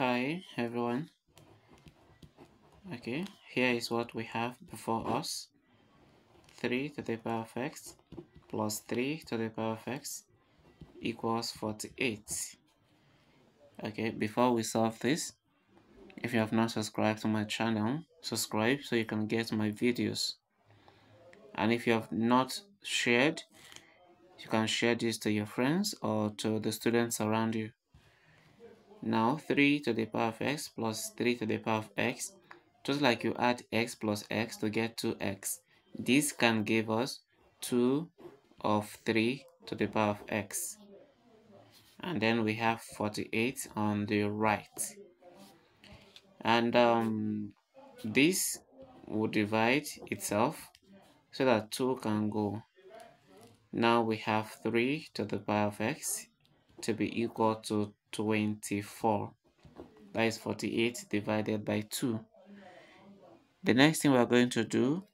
Hi everyone. Okay, here is what we have before us. 3 to the power of x plus 3 to the power of x equals 48. Okay, before we solve this, if you have not subscribed to my channel, subscribe so you can get my videos. And if you have not shared, you can share this to your friends or to the students around you. Now 3 to the power of x plus 3 to the power of x, just like you add x plus x to get 2x, this can give us 2 of 3 to the power of x. And then we have 48 on the right. And um, this will divide itself so that 2 can go. Now we have 3 to the power of x to be equal to 24. That is 48 divided by 2. The next thing we are going to do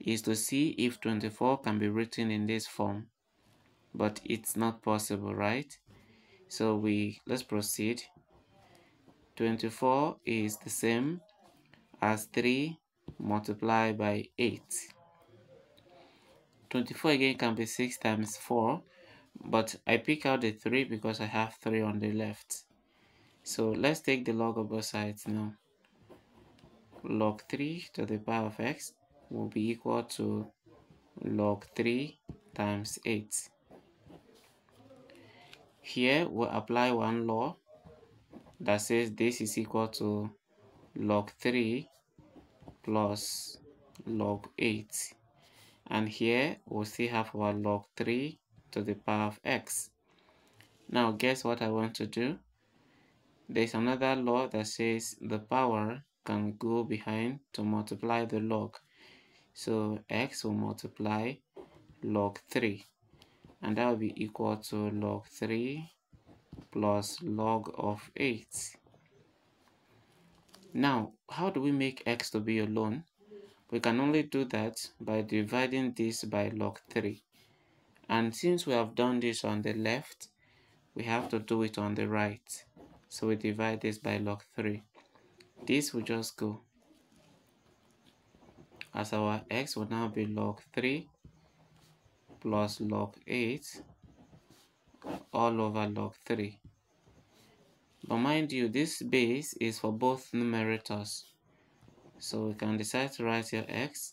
is to see if 24 can be written in this form. But it's not possible, right? So we let's proceed. 24 is the same as 3 multiplied by 8. 24 again can be 6 times 4 but I pick out the 3 because I have 3 on the left. So let's take the log of both sides now. Log 3 to the power of x will be equal to log 3 times 8. Here we'll apply one law that says this is equal to log 3 plus log 8. And here we'll still have our log 3 to the power of x. Now guess what I want to do? There's another law that says the power can go behind to multiply the log. So x will multiply log 3 and that will be equal to log 3 plus log of 8. Now, how do we make x to be alone? We can only do that by dividing this by log 3. And since we have done this on the left, we have to do it on the right. So we divide this by log 3. This will just go. As our x will now be log 3 plus log 8 all over log 3. But mind you, this base is for both numerators. So we can decide to write your x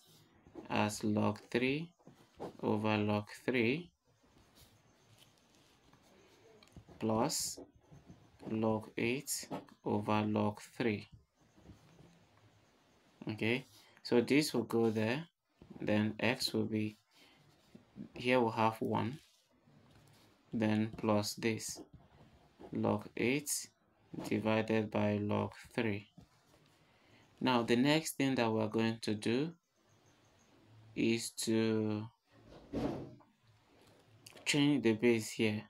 as log 3 over log 3 plus log 8 over log 3 okay so this will go there then x will be here we'll have 1 then plus this log 8 divided by log 3 now the next thing that we're going to do is to change the base here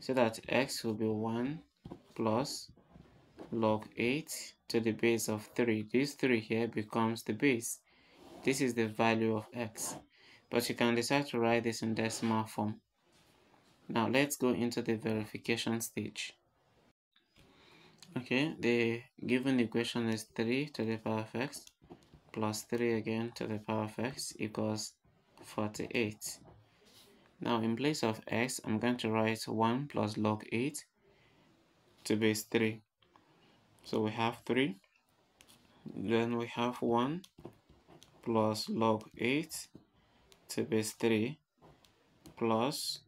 so that x will be 1 plus log 8 to the base of 3. This 3 here becomes the base. This is the value of x. But you can decide to write this in decimal form. Now let's go into the verification stage. Okay, the given equation is 3 to the power of x plus 3 again to the power of x equals 48. Now in place of x, I'm going to write 1 plus log 8 to base 3. So we have 3. Then we have 1 plus log 8 to base 3 plus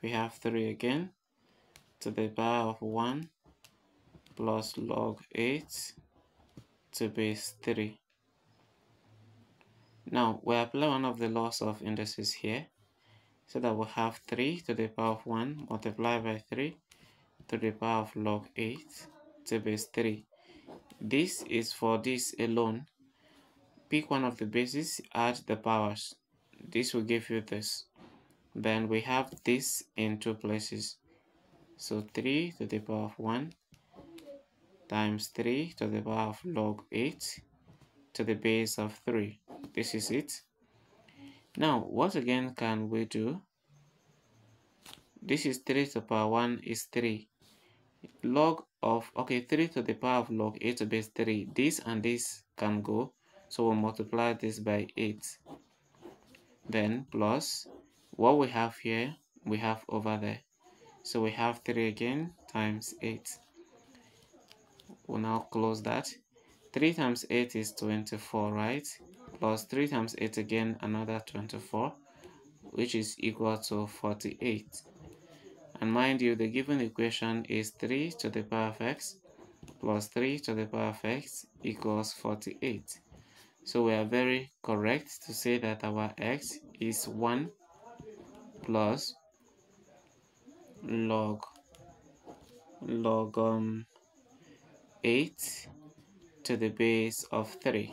we have 3 again to the power of 1 plus log 8 to base 3. Now we apply one of the laws of indices here so that we have 3 to the power of 1 multiplied by 3 to the power of log 8 to base 3. This is for this alone. Pick one of the bases, add the powers. This will give you this. Then we have this in two places. So 3 to the power of 1 times 3 to the power of log 8 to the base of 3. This is it. Now, what again can we do? This is 3 to the power 1 is 3. log of okay 3 to the power of log 8 to base 3 this and this can go. So we'll multiply this by 8 then plus what we have here we have over there. So we have 3 again times 8 we'll now close that. 3 times 8 is 24 right plus 3 times 8 again another 24 which is equal to 48 and mind you the given equation is 3 to the power of x plus 3 to the power of x equals 48 so we are very correct to say that our x is 1 plus log log um, 8 to the base of 3